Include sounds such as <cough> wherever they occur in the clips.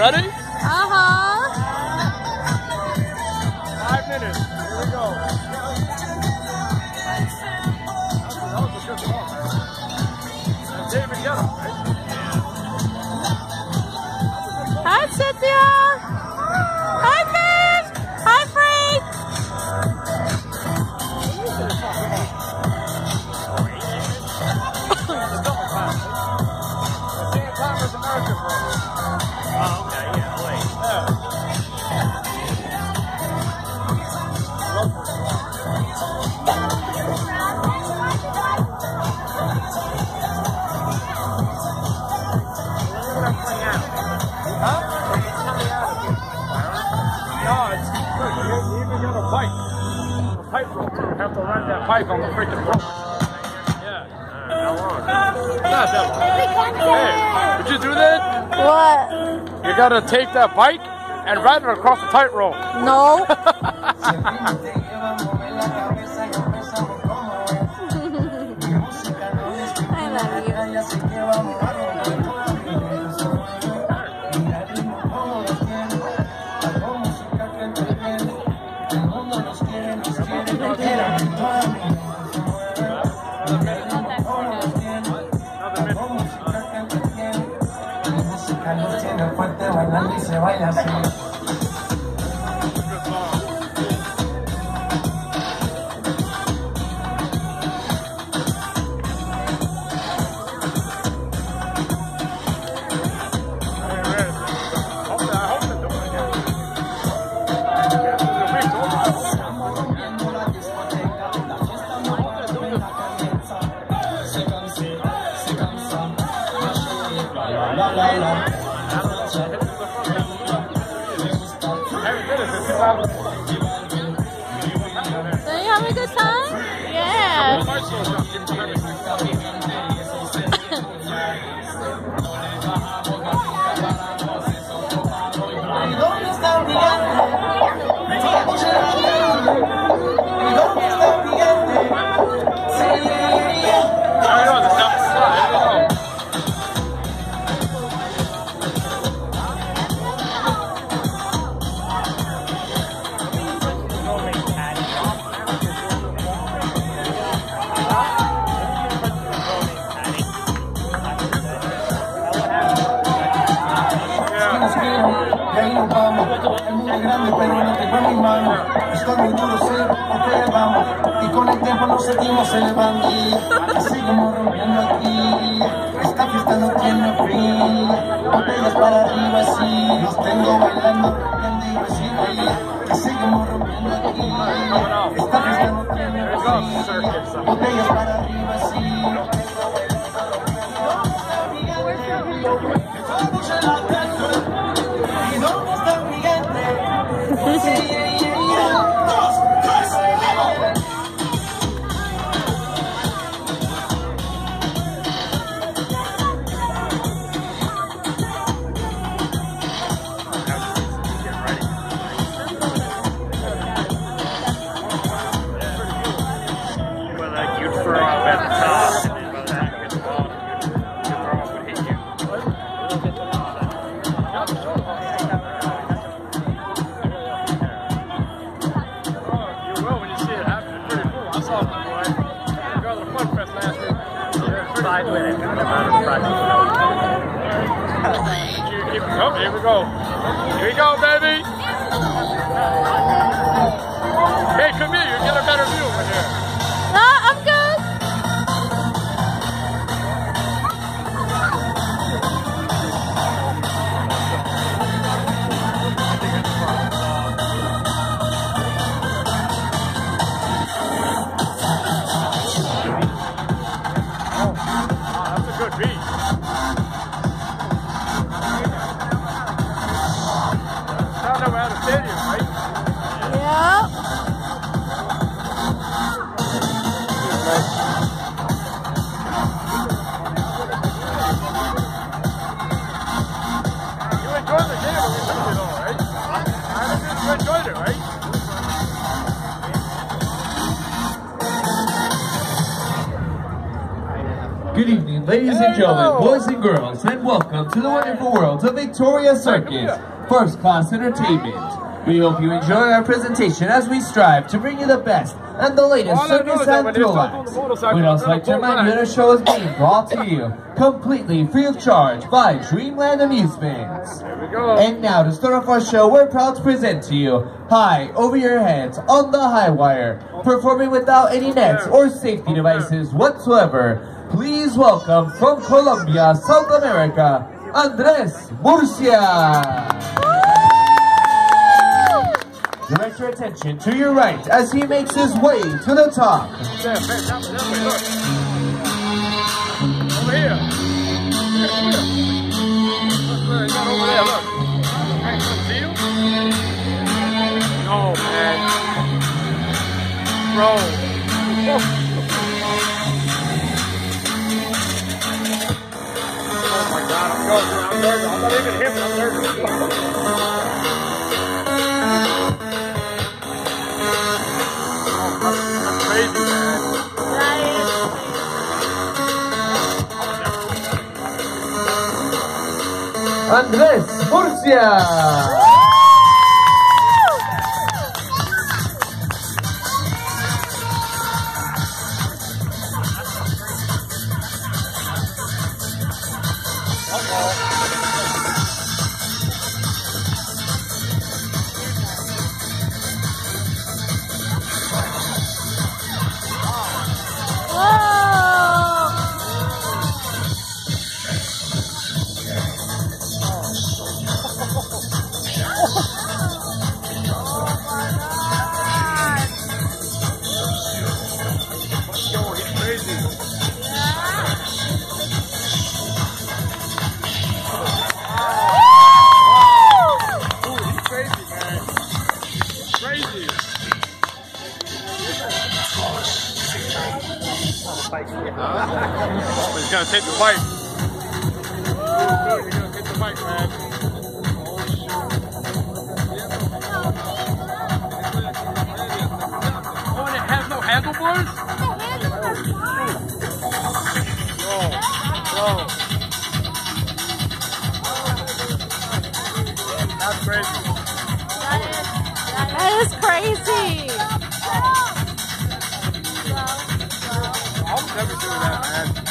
ready? Uh-huh. To run that pipe on the freaking rope. Yeah. How long? Not that long. Hey, would you do that? What? You gotta take that bike and ride it across the tightrope. No. <laughs> bailando y se baila así. So you having a good time? Yeah. Quiero, y ahí nos vamos. El mundo es grande, pero no tengo en mi mano. Estoy muy duro, sé por qué vamos. Y con el tiempo nos seguimos elevando. Y seguimos rompiendo aquí. Esta fiesta no tiene fin. Botellas para arriba, sí. Los tengo bailando, rompiendo y ahí. Y seguimos rompiendo aquí. Esta fiesta no tiene fin. Botellas para arriba, Minutes. Five minutes. Keep, it coming. Oh, here we go. Here we go, baby. Hey, come here. Ladies and gentlemen, boys and girls, and welcome to the wonderful world of Victoria Circus, first class entertainment. We hope you enjoy our presentation as we strive to bring you the best and the latest circus and thrill acts. We'd also like to remind you that our show is being brought to you completely free of charge by Dreamland Amusements. Here we go. And now, to start off our show, we're proud to present to you High Over Your Heads on the High Wire, performing without any nets or safety devices whatsoever. Please welcome from Colombia, South America, Andres Murcia. Direct your attention to your right as he makes his way to the top. Over here. Over there, look. Man. Bro. I'm not even him. I'm. Andres Murcia. Oh, <laughs> he's gonna take the bike. Ooh, he's gonna take the bike, man. Oh, and it has no handlebars? Whoa, whoa. That's crazy. That is crazy. Never do that, man.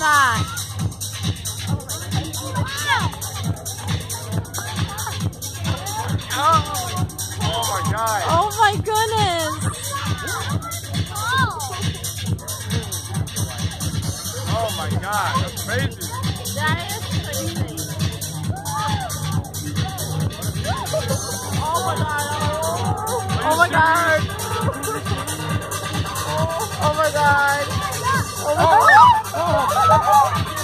He's not. Oh my god. Oh my goodness. Oh my god. That's crazy. That is crazy. Oh my god. Oh my god. Oh my god. Oh my god. Oh my god. Oh my god oh my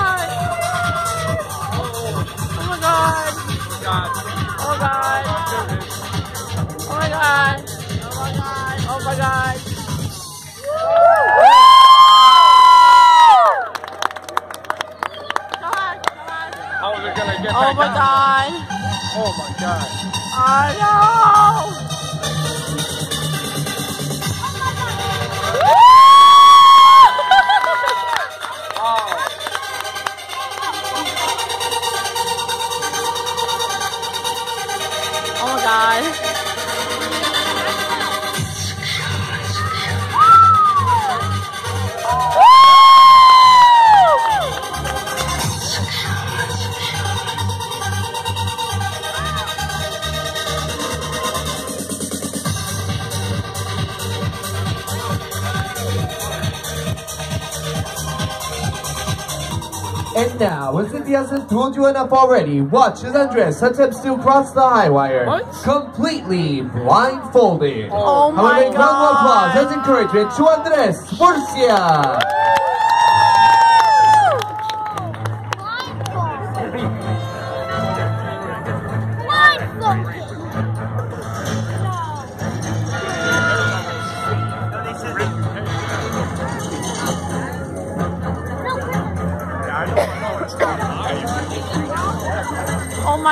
god. Oh my god. Oh my god. Oh my god. Oh my god. Oh my god. Oh my god. Oh my god. I know. Oh And now, as he hasn't told you enough already, watch as Andres attempts to cross the high wire. What? Completely blindfolded. Oh However, my a round of applause god. as encouragement to Andres Murcia.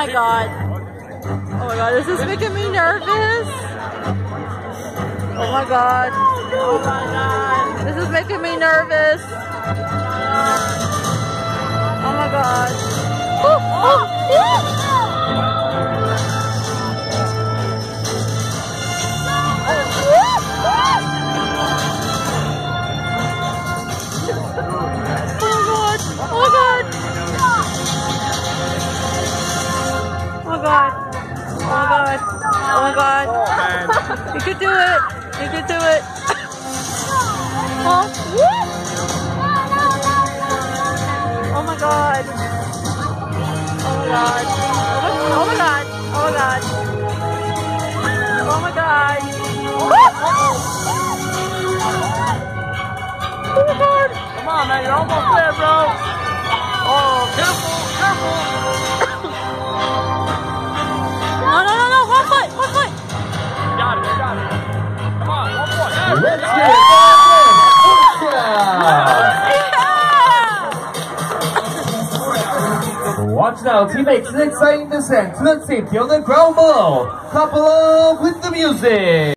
My god. Oh my god, this is making me nervous. Oh my god. Oh my god. This is making me nervous. Oh my god. Oh, oh, my god. Oh. You could do it. You could do it. <laughs> Oh. Oh my god. Oh my god. Oh my god. Oh my god. Oh my god. Oh my god. Come on, man. You're almost there, bro. Now, he makes an exciting descent to the safety on the ground below. Couple up with the music.